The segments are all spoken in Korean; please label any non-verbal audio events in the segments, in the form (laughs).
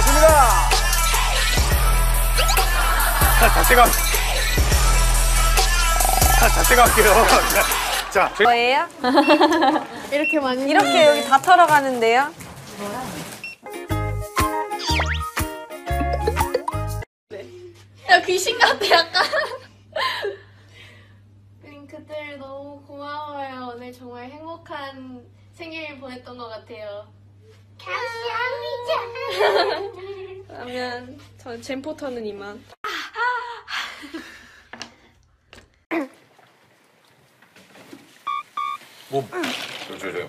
좋습니다. 자, 자체가. 자, 자체가 할게요. 자, 거예요? (laughs) (laughs) 이렇게 많이 이렇게 여기 다 털어 가는데요? 야 귀신 같아 약간 (laughs) 링크들 너무 고마워요 오늘 정말 행복한 생일 보냈던 것 같아요 감사합니다 그러면 저 젠포터는 이만 뭐, 저, 저, 저.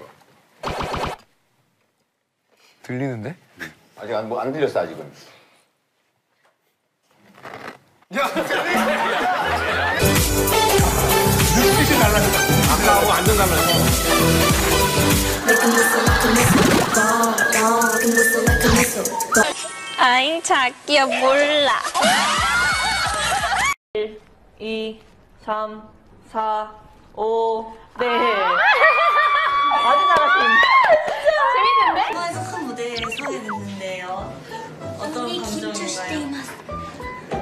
들리는데? 아직 안, 뭐 안 들렸어 아직은. 눈빛이 달라요. (laughs) 아까하고 완전 달라요. 아잉 자기야 몰라 2, 3, 4, 5, 네. 아주 잘하십니다. 영화에서 큰 무대에 서게 됐는데요. 어떤 감정인가요?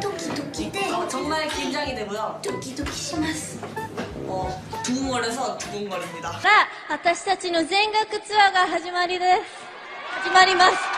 ドキドキで 어, 정말 긴장이 되고요. ドキドキします 어, 두근거려서 두근거립니다. さあ私たちの全額ツアーが始まりです始まりますああ初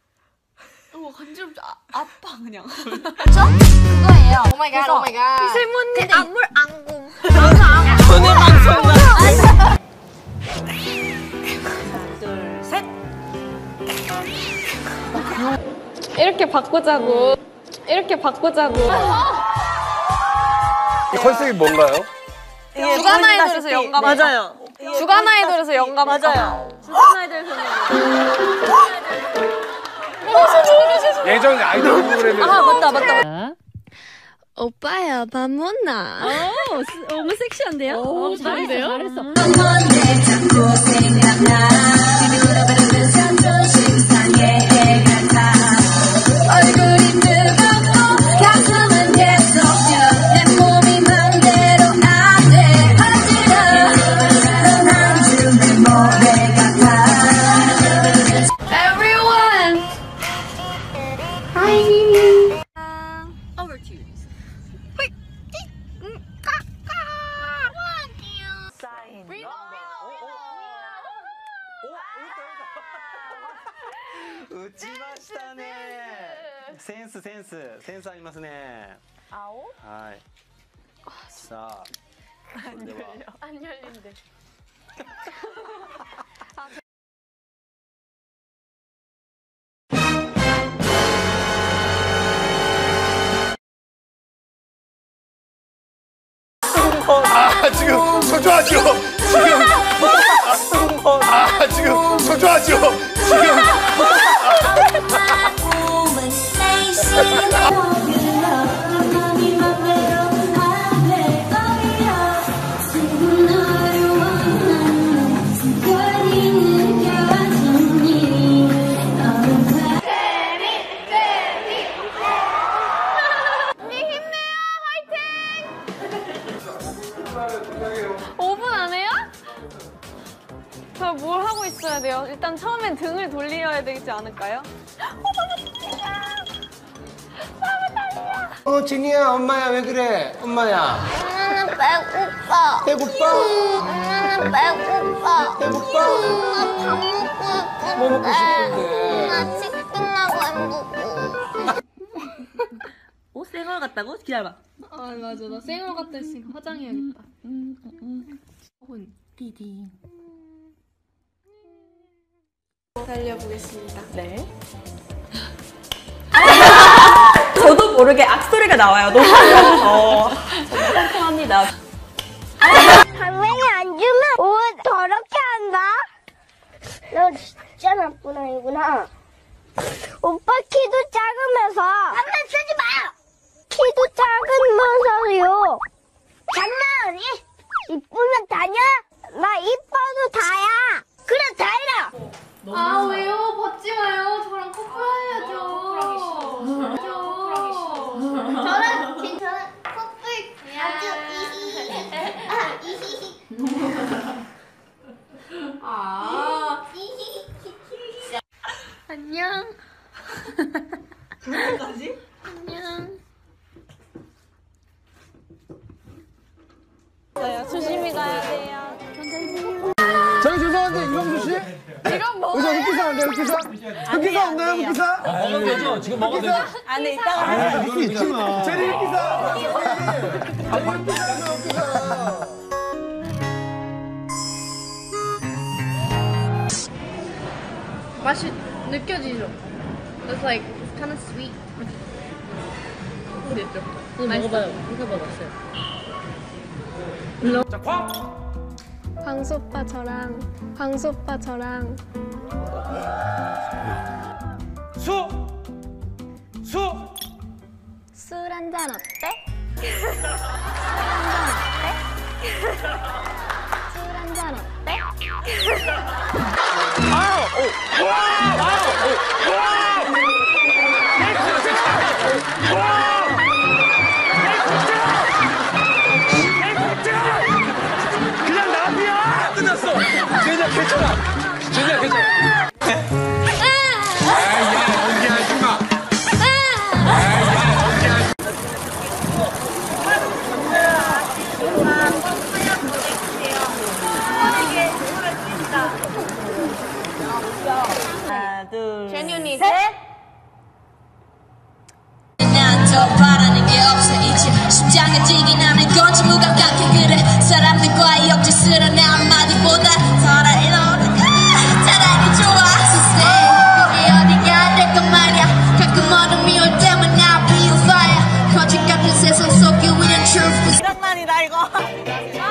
어 간지럽지 아, 아파 그냥. 그거예요. 오마이갓 오마이갓. 세모님 안물 안궁 오늘 방송만. 둘, 셋. 이렇게 바꾸자고. 이렇게 바꾸자고. 이 컨셉이 뭔가요? 주간 아이돌에서 영감 맞아요. 주간 아이돌에서 영감 맞아요. 주간 아이돌에서 예전 아이돌 프로그램에서 아 맞다 맞다 오빠야 밥 먹나? 오 너무 섹시한데요? 오, 잘했어요? 잘했어. 얼굴이 打ちましたねセンスセンスセンスありますね青はいさあそれでは 안 열린대 아, 지금 초조하죠? 지금. 아, 지금 초조하죠? 지금. 꿈은 내 심장으로 맘이 맘대로 안돼 어디야 지금 너를 원하는 순간이 느껴지니 너는 왜 5분 안 해요? 저 뭘 하고 있어야 돼요? 일단 처음엔 등을 돌려야 되지 않을까요? 어, 진이야, 엄마야, 왜 그래? 엄마야. 엄마는 배고파 배고파? 엄마는 배고파 배고파? 엄마 밥 먹고 뭐 먹고 싶은데? 엄마 치킨하고 햄버거 오, 생얼 같다고? 기다려봐. 아 맞아 나 생얼 같다 했으니까 화장해야겠다 혼 디디. 달려보겠습니다 네. (laughs) 저도 모르게 악소리가 나와요. 너무 어, 정말 상큼합니다. 당연히 안 주면 옷 더럽게 한다 너 진짜 나쁜 아이구나 오빠 키도 작으면서 한번 쓰지 마요. 키도 작으면서요. 흑기사? 흑기사 없나요 흑기사? 먹어도 되죠? 지금 먹어도 되죠? 안에 있다가 흑기 있지 마 제리 흑기사 아 흑기사 흑기사 맛이 느껴지죠? It's like kind of sweet. 먹어봐요. 이거 먹었어요. 광수 오빠 저랑 광수 오빠 저랑 수! 수! 술 한 잔 어때? 술 한 잔 어때? 그냥 나비야! 끝났어! 제니야 괜찮아! 제니야 괜찮아! 난더 바라는 게 없어 이제 심장에 찌긴 하는 건지 무감각해 그래. 사람들과의 역지스런 내 한마디보다 덜한 이런 차라리 좋아 그게 어디가 될건 말야. 가끔 어둠이 올 I'll be on fire 거짓 같은 세상 속에 the truth 장난이다 이거.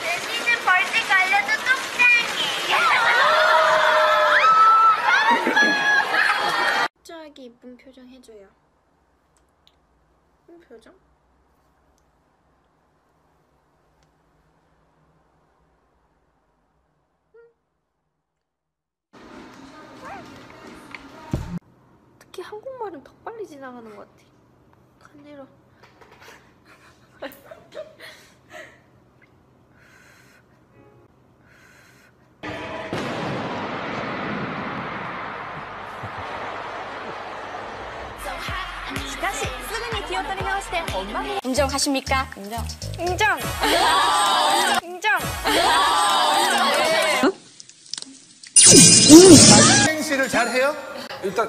대신에 벌칙 알려줘 갑자기 이쁜 표정 해줘요. 이쁜 표정? 특히 한국말은 더 빨리 지나가는 것 같아. 간지러. 다시 기어다니 나왔을 때 엄마 인정하십니까? 인정. 인정. 인정. 행시를 잘 해요? 일단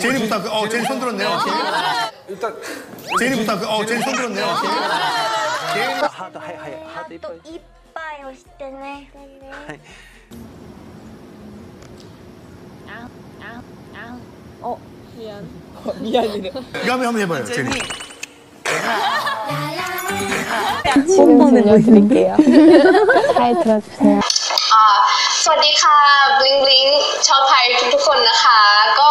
제니부터 그- 어 제니 손 들었네요. 일단 제니부터 그- 어 제니 손 들었네요. 제니 하드 하이 하이 하드 이뻐. 이빠요 시대네 이거 한번 한번 해봐요. 제니. 한 번에 보여드릴게요. สวัสดีค่ะบลิงบลิงชาวไทยทุกๆคนนะคะ ก็